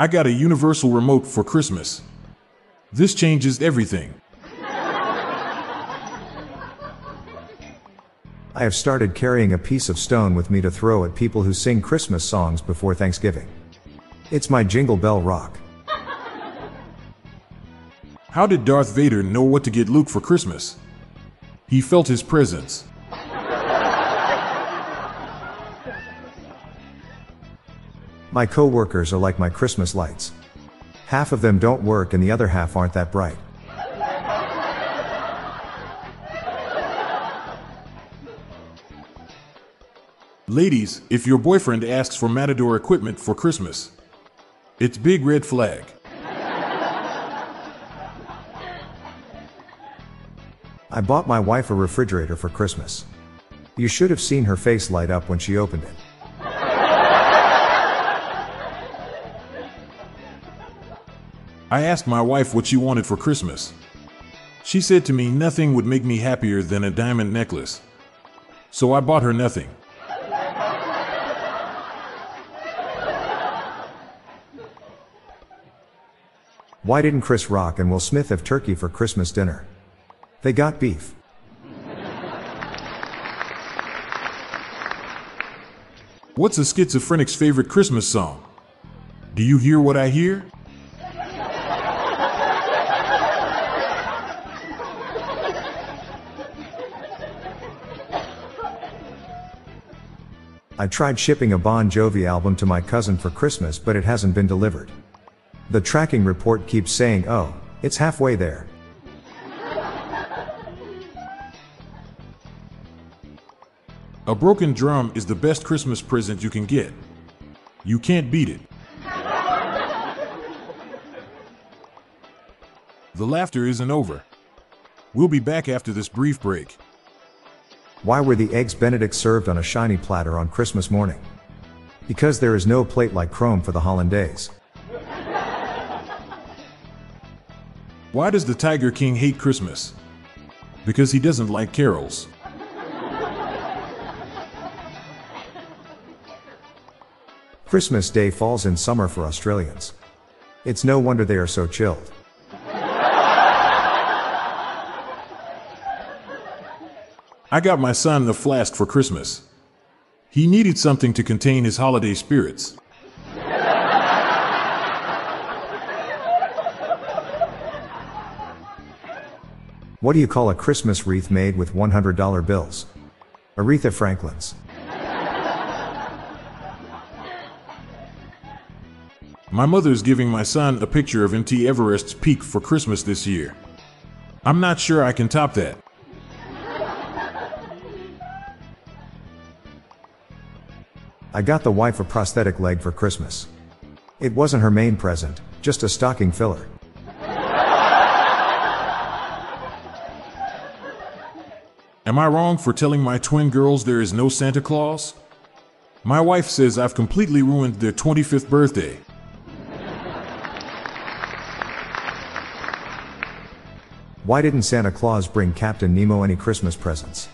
I got a universal remote for Christmas. This changes everything. I have started carrying a piece of stone with me to throw at people who sing Christmas songs before Thanksgiving. It's my Jingle Bell Rock. How did Darth Vader know what to get Luke for Christmas? He felt his presence. My co-workers are like my Christmas lights. Half of them don't work and the other half aren't that bright. Ladies, if your boyfriend asks for Matador equipment for Christmas, it's big red flag. I bought my wife a refrigerator for Christmas. You should have seen her face light up when she opened it. I asked my wife what she wanted for Christmas. She said to me nothing would make me happier than a diamond necklace. So I bought her nothing. Why didn't Chris Rock and Will Smith have turkey for Christmas dinner? They got beef. What's a schizophrenic's favorite Christmas song? Do you hear what I hear? I tried shipping a Bon Jovi album to my cousin for Christmas, but it hasn't been delivered. The tracking report keeps saying, oh, it's halfway there. A broken drum is the best Christmas present you can get. You can't beat it. The laughter isn't over. We'll be back after this brief break. Why were the eggs Benedict served on a shiny platter on Christmas morning? Because there is no plate like chrome for the hollandaise. Why does the Tiger King hate Christmas? Because he doesn't like carols. Christmas Day falls in summer for Australians. It's no wonder they are so chilled. I got my son the flask for Christmas. He needed something to contain his holiday spirits. What do you call a Christmas wreath made with $100 bills? Aretha Franklin's. My mother's giving my son a picture of MT Everest's peak for Christmas this year. I'm not sure I can top that. I got the wife a prosthetic leg for Christmas. It wasn't her main present, just a stocking filler. Am I wrong for telling my twin girls there is no Santa Claus? My wife says I've completely ruined their 25th birthday. Why didn't Santa Claus bring Captain Nemo any Christmas presents?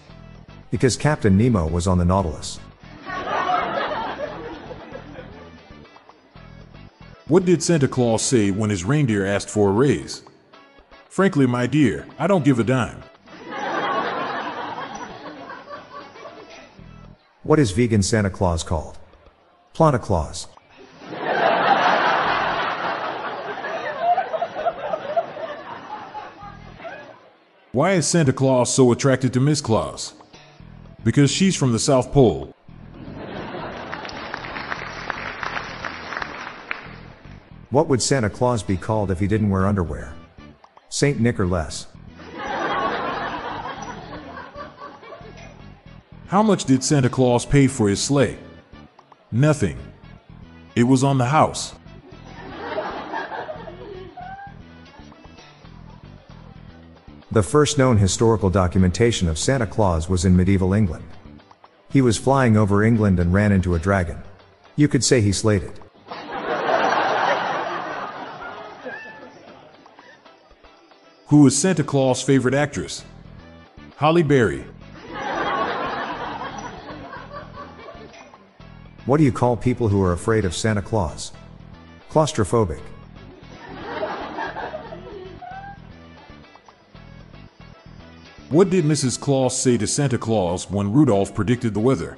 Because Captain Nemo was on the Nautilus. What did Santa Claus say when his reindeer asked for a raise? Frankly, my dear, I don't give a dime. What is vegan Santa Claus called? Planta Claus. Why is Santa Claus so attracted to Miss Claus? Because she's from the South Pole. What would Santa Claus be called if he didn't wear underwear? Saint Nick or less. How much did Santa Claus pay for his sleigh? Nothing. It was on the house. The first known historical documentation of Santa Claus was in medieval England. He was flying over England and ran into a dragon. You could say he slayed it. Who is Santa Claus' favorite actress? Holly Berry. What do you call people who are afraid of Santa Claus? Claustrophobic. What did Mrs. Claus say to Santa Claus when Rudolph predicted the weather?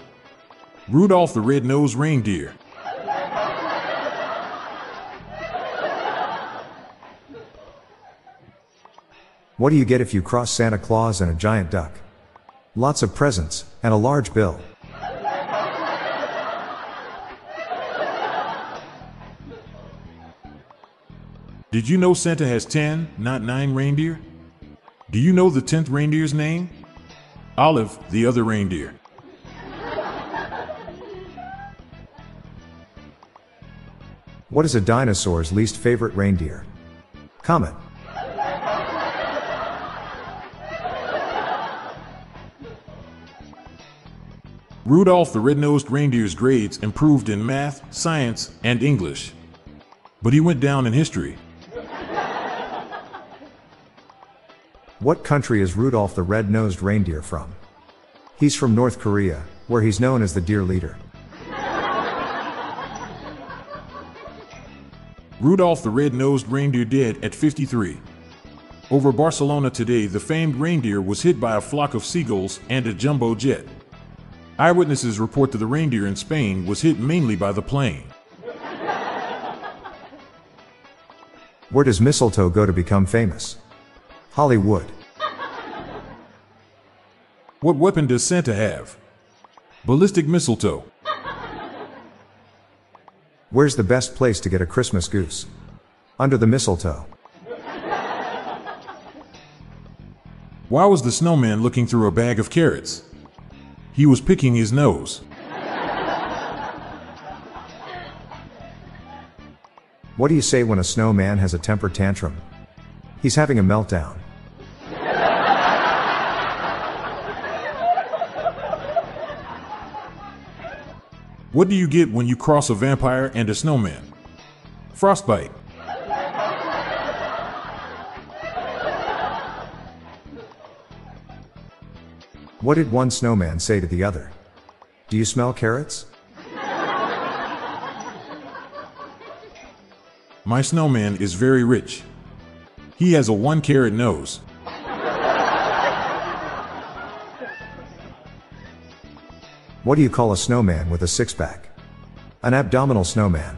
Rudolph the Red-Nosed Reindeer. What do you get if you cross Santa Claus and a giant duck? Lots of presents, and a large bill. Did you know Santa has 10, not 9 reindeer? Do you know the 10th reindeer's name? Olive, the other reindeer. What is a dinosaur's least favorite reindeer? Comet. Rudolph the Red-Nosed Reindeer's grades improved in math, science, and English. But he went down in history. What country is Rudolph the Red-Nosed Reindeer from? He's from North Korea, where he's known as the deer leader. Rudolph the Red-Nosed Reindeer dead at 53. Over Barcelona today, the famed reindeer was hit by a flock of seagulls and a jumbo jet. Eyewitnesses report that the reindeer in Spain was hit mainly by the plane. Where does mistletoe go to become famous? Hollywood. What weapon does Santa have? Ballistic mistletoe. Where's the best place to get a Christmas goose? Under the mistletoe. Why was the snowman looking through a bag of carrots? He was picking his nose. What do you say when a snowman has a temper tantrum? He's having a meltdown. What do you get when you cross a vampire and a snowman? Frostbite. What did one snowman say to the other? Do you smell carrots? My snowman is very rich. He has a one carat nose. What do you call a snowman with a six pack? An abdominal snowman.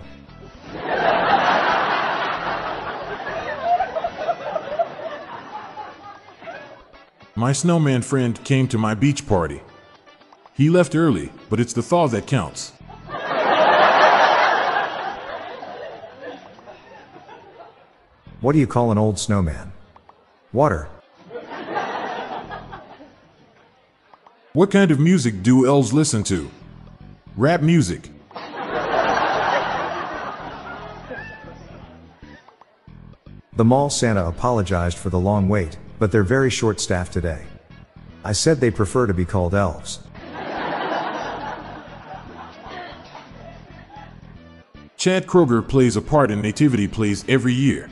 My snowman friend came to my beach party. He left early, but it's the thaw that counts. What do you call an old snowman? Water. What kind of music do elves listen to? Rap music. The mall Santa apologized for the long wait, but they're very short staffed today. I said they prefer to be called elves. Chad Kroeger plays a part in nativity plays every year.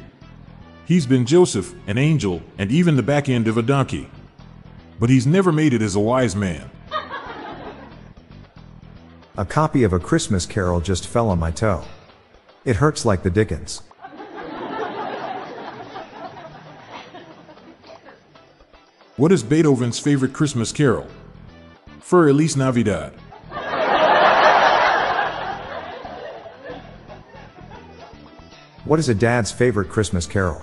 He's been Joseph, an angel, and even the back end of a donkey. But he's never made it as a wise man. A copy of A Christmas Carol just fell on my toe. It hurts like the Dickens. What is Beethoven's favorite Christmas carol? Für Elise Navidad. What is a dad's favorite Christmas carol?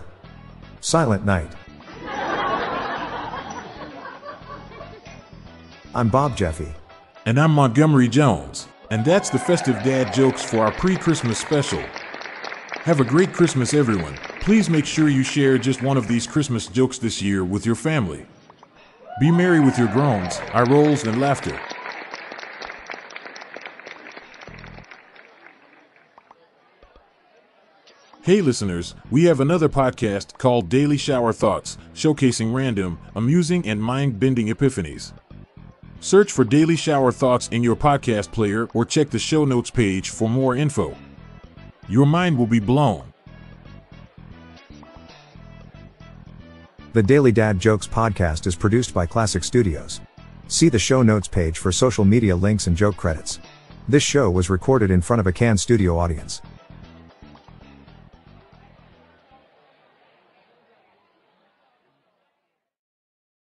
Silent Night. I'm Bob Jeffy. And I'm Montgomery Jones. And that's the festive dad jokes for our pre Christmas special. Have a great Christmas, everyone. Please make sure you share just one of these Christmas jokes this year with your family. Be merry with your groans, eye rolls, and laughter. Hey, listeners, we have another podcast called Daily Shower Thoughts, showcasing random, amusing, and mind bending epiphanies. Search for Daily Shower Thoughts in your podcast player or check the show notes page for more info. Your mind will be blown. The Daily Dad Jokes podcast is produced by Classic Studios. See the show notes page for social media links and joke credits. This show was recorded in front of a Can Studio audience.